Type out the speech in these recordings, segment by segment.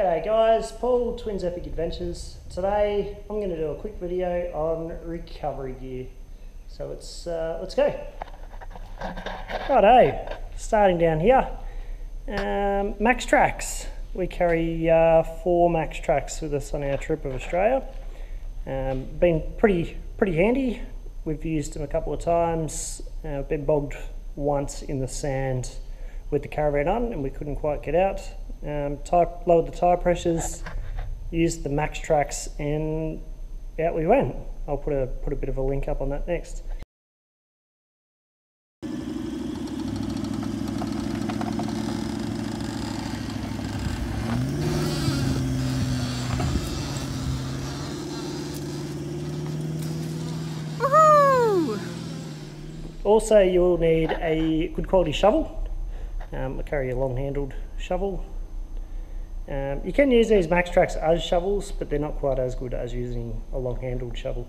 G'day guys, Paul, Twins Epic Adventures. Today I'm going to do a quick video on recovery gear. So let's, uh, let's go. Righto, starting down here. Um, tracks. We carry uh, four tracks with us on our trip of Australia. Um, been pretty, pretty handy. We've used them a couple of times. Uh, been bogged once in the sand with the caravan on and we couldn't quite get out. Um, lowered the tyre pressures, used the MAXTRAX, and out we went. I'll put a, put a bit of a link up on that next. Also, you'll need a good quality shovel. Um, I carry a long handled shovel. Um, you can use these MAXTRAX as shovels, but they're not quite as good as using a long handled shovel.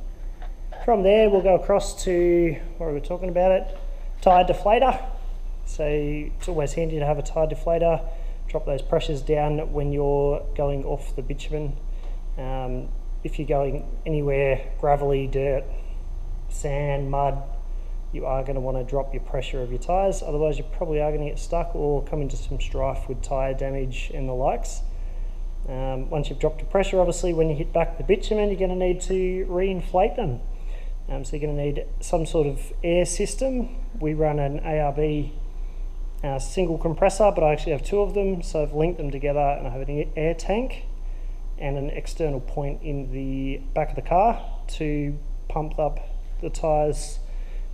From there, we'll go across to what we were talking about it tire deflator. So it's always handy to have a tire deflator. Drop those pressures down when you're going off the bitumen. Um, if you're going anywhere gravelly, dirt, sand, mud, you are going to want to drop your pressure of your tyres, otherwise you probably are going to get stuck or come into some strife with tyre damage and the likes. Um, once you've dropped the pressure, obviously when you hit back the bitumen, you're going to need to reinflate them. Um, so you're going to need some sort of air system. We run an ARB uh, single compressor, but I actually have two of them, so I've linked them together and I have an air tank and an external point in the back of the car to pump up the tyres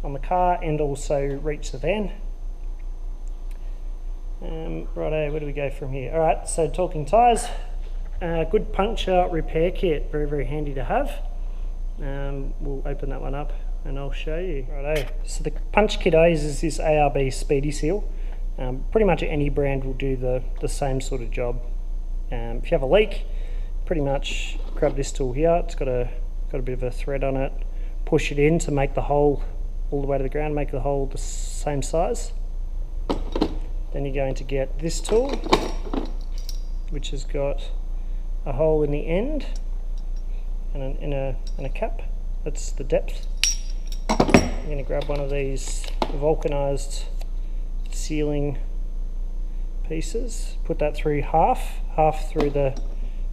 on the car and also reach the van. Um, righto, where do we go from here? All right, so talking tyres, uh, good puncture repair kit, very, very handy to have. Um, we'll open that one up and I'll show you. Righto, so the punch kit I use is this ARB Speedy Seal. Um, pretty much any brand will do the, the same sort of job. Um, if you have a leak, pretty much grab this tool here. It's got a, got a bit of a thread on it. Push it in to make the hole all the way to the ground, make the hole the same size. Then you're going to get this tool, which has got a hole in the end and, an, in a, and a cap. That's the depth. I'm going to grab one of these vulcanized sealing pieces, put that through half, half through the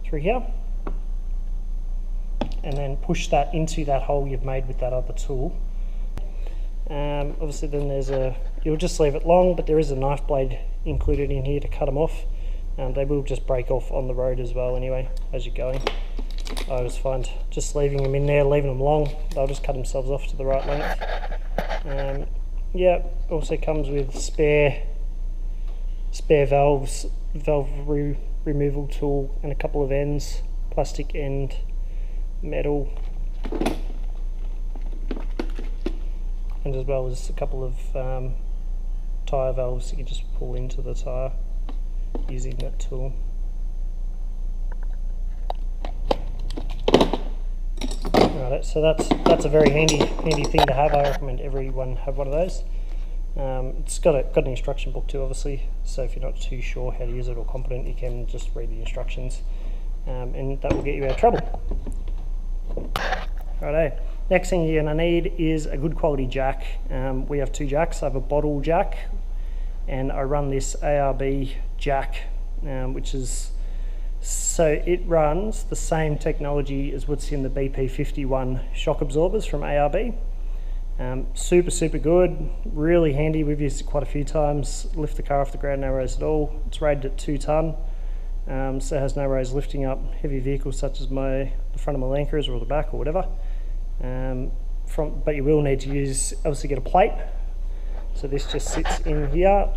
through here, and then push that into that hole you've made with that other tool. Um, obviously then there's a, you'll just leave it long, but there is a knife blade included in here to cut them off. Um, they will just break off on the road as well anyway, as you're going. I always find just leaving them in there, leaving them long, they'll just cut themselves off to the right length. Um, yeah, also comes with spare spare valves, valve re removal tool and a couple of ends, plastic end, metal, and as well as a couple of um, tyre valves you can just pull into the tyre using that tool. Right, so that's that's a very handy handy thing to have. I recommend everyone have one of those. Um, it's got a got an instruction book too, obviously. So if you're not too sure how to use it or competent, you can just read the instructions, um, and that will get you out of trouble. Righto. Next thing you're going to need is a good quality jack. Um, we have two jacks. I have a bottle jack and I run this ARB jack, um, which is so it runs the same technology as what's in the BP51 shock absorbers from ARB. Um, super, super good, really handy. We've used it quite a few times. Lift the car off the ground, no raise at all. It's rated at two ton, um, so it has no raise lifting up heavy vehicles such as my the front of my Cruiser or the back or whatever. Um, from, but you will need to use, obviously get a plate. So this just sits in here,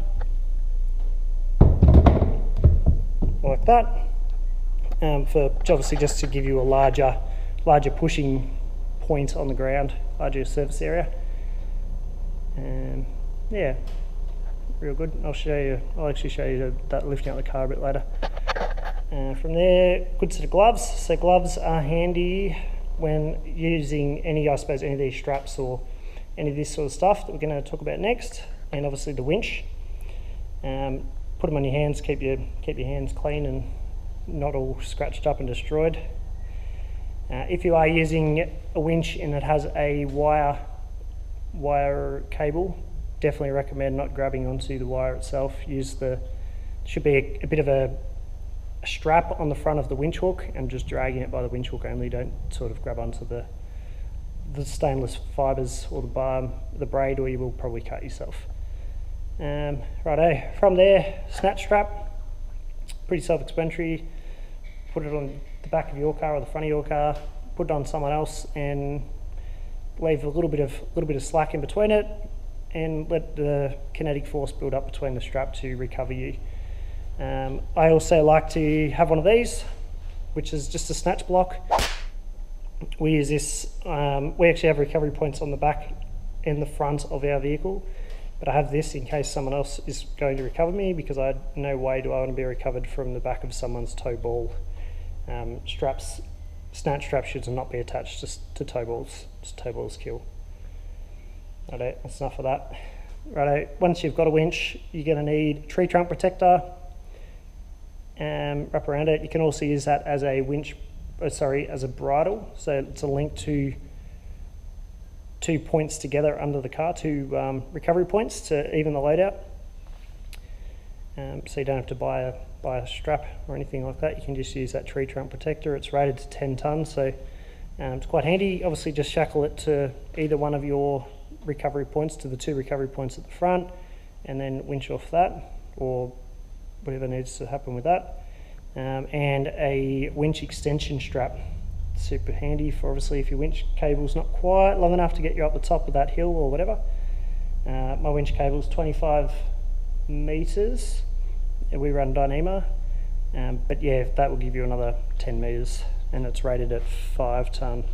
like that. Um, for obviously just to give you a larger, larger pushing point on the ground, larger surface area. And yeah, real good. I'll show you, I'll actually show you that lifting out the car a bit later. Uh, from there, good set of gloves. So gloves are handy when using any, I suppose, any of these straps or any of this sort of stuff that we're going to talk about next, and obviously the winch. Um, put them on your hands, keep your keep your hands clean and not all scratched up and destroyed. Uh, if you are using a winch and it has a wire wire cable, definitely recommend not grabbing onto the wire itself. Use the should be a, a bit of a, a, strap on the front of the winch hook and just dragging it by the winch hook only. Don't sort of grab onto the the stainless fibres or the bar, the braid, or you will probably cut yourself. Um, righto, from there, snatch strap, pretty self-explanatory. Put it on the back of your car or the front of your car, put it on someone else, and leave a little bit of little bit of slack in between it, and let the kinetic force build up between the strap to recover you. Um, I also like to have one of these, which is just a snatch block. We use this, um, we actually have recovery points on the back and the front of our vehicle, but I have this in case someone else is going to recover me because I no way do I want to be recovered from the back of someone's tow ball. Um, straps, snatch straps should not be attached just to tow balls, tow balls kill. Righto, that's enough of that. Righto, once you've got a winch, you're going to need tree trunk protector, um, wrap around it. You can also use that as a winch, oh, sorry, as a bridle. So it's a link to two points together under the car, two um, recovery points to even the load out. Um, so you don't have to buy a, buy a strap or anything like that. You can just use that tree trunk protector. It's rated to 10 tonnes, so um, it's quite handy. Obviously, just shackle it to either one of your recovery points, to the two recovery points at the front, and then winch off that, or whatever needs to happen with that. Um, and a winch extension strap. Super handy for obviously if your winch cable's not quite long enough to get you up the top of that hill or whatever. Uh, my winch cable is 25 meters. We run Dyneema, um, but yeah, that will give you another 10 meters, and it's rated at five ton.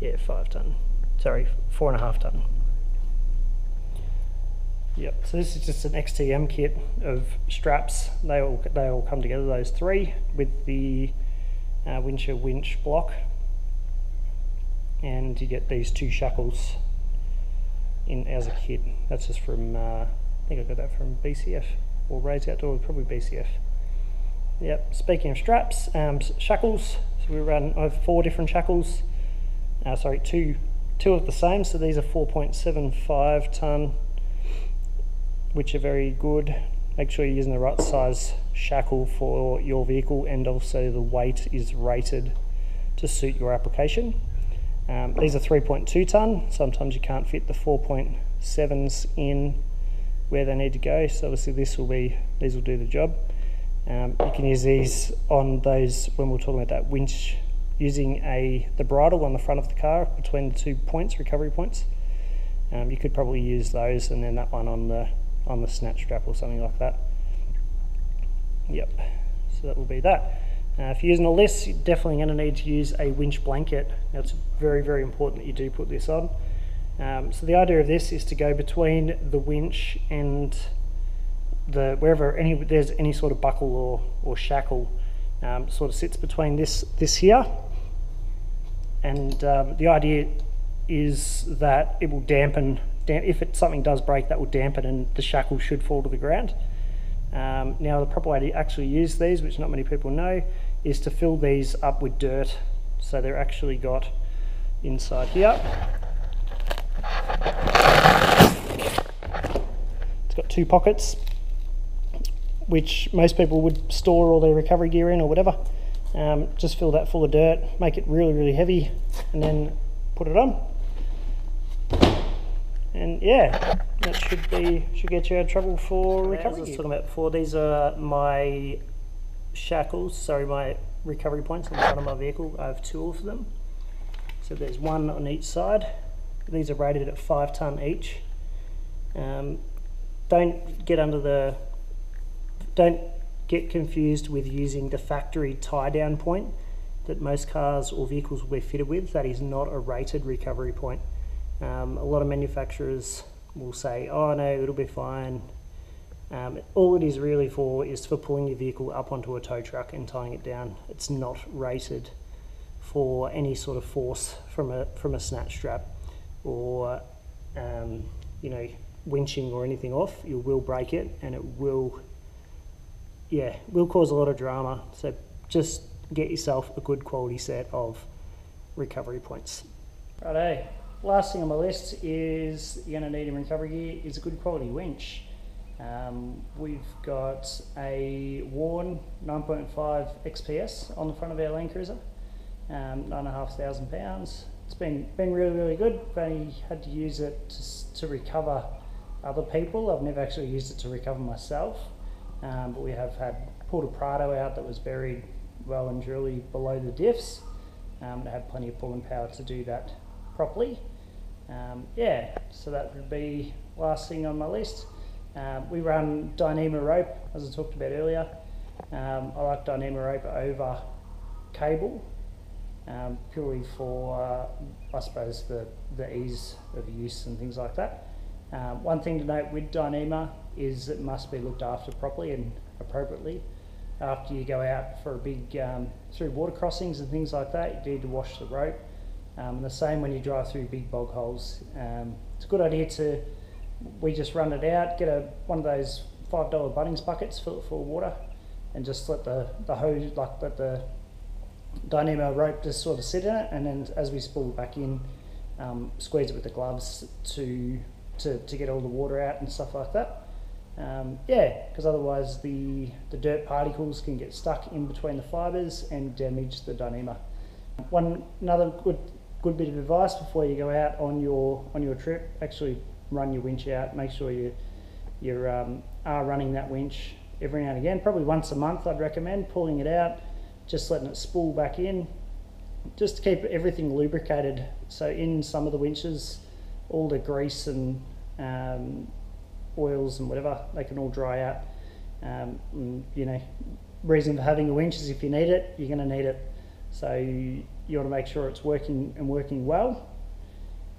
Yeah, five ton. Sorry, four and a half ton. Yep, so this is just an XTM kit of straps. They all, they all come together, those three, with the uh, wincher winch block. And you get these two shackles in as a kit. That's just from, uh, I think I got that from BCF, or Ray's Outdoor, probably BCF. Yep, speaking of straps, um, shackles, so we run, have four different shackles. Uh, sorry, two, two of the same, so these are 4.75 tonne which are very good. Make sure you're using the right size shackle for your vehicle and also the weight is rated to suit your application. Um, these are 3.2 tonne. Sometimes you can't fit the 4.7s in where they need to go. So obviously this will be, these will do the job. Um, you can use these on those, when we're talking about that winch, using a the bridle on the front of the car between the two points, recovery points. Um, you could probably use those and then that one on the on the snatch strap or something like that. Yep, so that will be that. If you're using all this, you're definitely going to need to use a winch blanket. Now it's very, very important that you do put this on. Um, so the idea of this is to go between the winch and the wherever any there's any sort of buckle or, or shackle um, sort of sits between this this here and um, the idea is that it will dampen if it, something does break, that will dampen and the shackle should fall to the ground. Um, now, the proper way to actually use these, which not many people know, is to fill these up with dirt. So they're actually got inside here. It's got two pockets, which most people would store all their recovery gear in or whatever. Um, just fill that full of dirt, make it really, really heavy, and then put it on and yeah, that should be should get you out of trouble for recovery. As I was talking about before, these are my shackles. Sorry, my recovery points on the front of my vehicle. I have two of them. So there's one on each side. These are rated at five ton each. Um, don't get under the don't get confused with using the factory tie down point that most cars or vehicles will be fitted with. That is not a rated recovery point. Um, a lot of manufacturers will say, oh no, it'll be fine. Um, all it is really for is for pulling your vehicle up onto a tow truck and tying it down. It's not rated for any sort of force from a from a snatch strap or um, you know winching or anything off. You will break it and it will yeah, will cause a lot of drama. So just get yourself a good quality set of recovery points. Righto. Last thing on my list is need in recovery gear is a good quality winch. Um, we've got a Warn 9.5 XPS on the front of our Land Cruiser, um, nine and a half thousand pounds. It's been been really really good. I've only had to use it to, to recover other people. I've never actually used it to recover myself, um, but we have had pulled a Prado out that was buried well and truly below the diffs. Um, it had plenty of pulling power to do that properly. Um, yeah, so that would be last thing on my list. Um, we run Dyneema rope, as I talked about earlier. Um, I like Dyneema rope over cable, um, purely for, uh, I suppose, the, the ease of use and things like that. Um, one thing to note with Dyneema is it must be looked after properly and appropriately. After you go out for a big, um, through water crossings and things like that, you need to wash the rope. Um, the same when you drive through big bog holes. Um, it's a good idea to, we just run it out, get a one of those $5 Bunnings buckets, fill it full of water, and just let the, the hose, like let the Dyneema rope just sort of sit in it, and then as we spool back in, um, squeeze it with the gloves to, to, to get all the water out and stuff like that. Um, yeah, because otherwise the, the dirt particles can get stuck in between the fibres and damage the Dyneema. One another good good bit of advice before you go out on your on your trip. Actually, run your winch out. Make sure you you um, are running that winch every now and again. Probably once a month, I'd recommend pulling it out, just letting it spool back in, just to keep everything lubricated. So in some of the winches, all the grease and um, oils and whatever they can all dry out. Um, and, you know, reason for having a winch is if you need it, you're going to need it. So you, want to make sure it's working and working well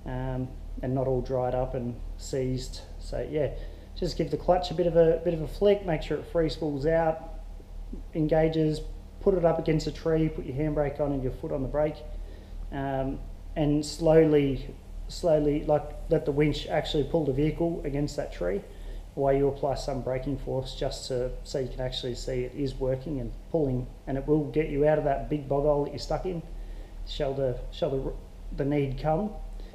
um, and not all dried up and seized. So yeah, just give the clutch a bit of a bit of a flick, make sure it free spools out, engages, put it up against a tree, put your handbrake on and your foot on the brake, um, and slowly, slowly, like let the winch actually pull the vehicle against that tree while you apply some braking force just to so you can actually see it is working and pulling and it will get you out of that big bog hole that you're stuck in. Shall the shall the, the need come.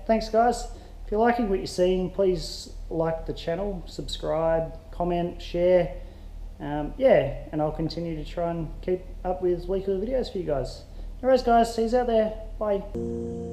Thanks guys. If you're liking what you're seeing please like the channel subscribe comment share. Um, yeah and I'll continue to try and keep up with weekly videos for you guys. Alright guys. See you out there. Bye